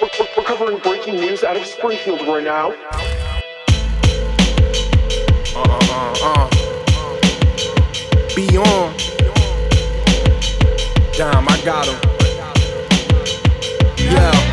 We're, we're covering breaking news out of Springfield right now. Uh uh uh uh. Be on. Damn, I got him. Yeah.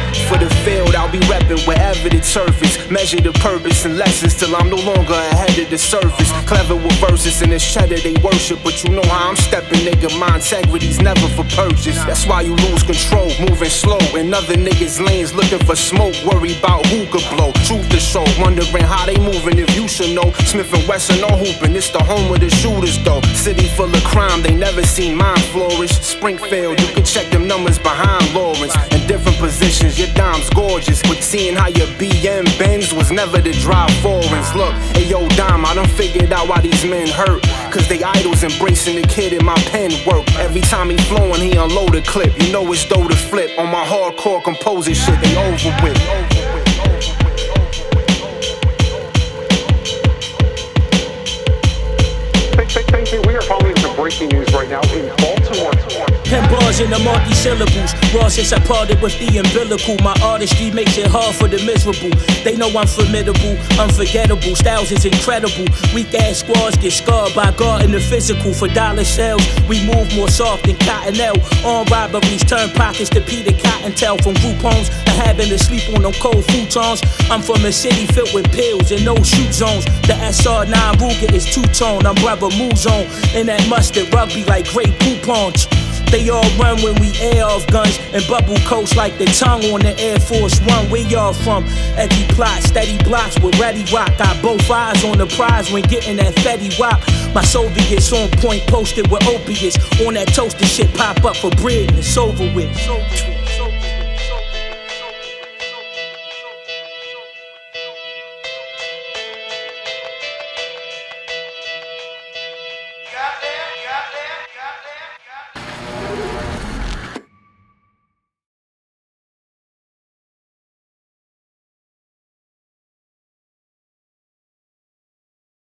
The I'll be reppin' wherever the turf is. Measure the purpose and lessons till I'm no longer ahead of the surface. Clever with verses and it's cheddar they worship, but you know how I'm steppin', nigga. My integrity's never for purchase. That's why you lose control, moving slow. In other niggas' lanes looking for smoke, worry about who could blow. Truth to show, wondering how they moving if you should know. Smith and Wesson on hooping, it's the home of the shooters though. City full of crime, they never seen mine flourish. Springfield, you can check them numbers behind Lawrence. In different positions, your dime's gorgeous. But seeing how your BM bends was never to drive foreigns. Look, hey yo, dime, I done figured out why these men hurt. Cause they idols embracing the kid in my pen work. Every time he flowing, he unload a clip. You know it's dough to flip. On my hardcore composer shit, they over with. Thank, you. We are following some breaking news right now. Pen bars in the multi syllables. Raw since I parted with the umbilical. My artistry makes it hard for the miserable. They know I'm formidable, unforgettable. Styles is incredible. Weak ass squads get scarred by God in the physical. For dollar sales, we move more soft than cottonelle. On robberies, turn pockets to Peter Cottontail. From group homes, I happen to sleep on them cold futons. I'm from a city filled with pills and no shoot zones. The SR9 Ruger is two tone. I'm brother move zone. In that mustard rugby like great coupons. They all run when we air off guns and bubble coats like the tongue on the Air Force One. Where y'all from? Every plot, steady blocks with ready rock. Got both eyes on the prize when getting that fatty Wap. My Soviets on point, posted with opiates. On that toaster shit, pop up for bread and. It's over with.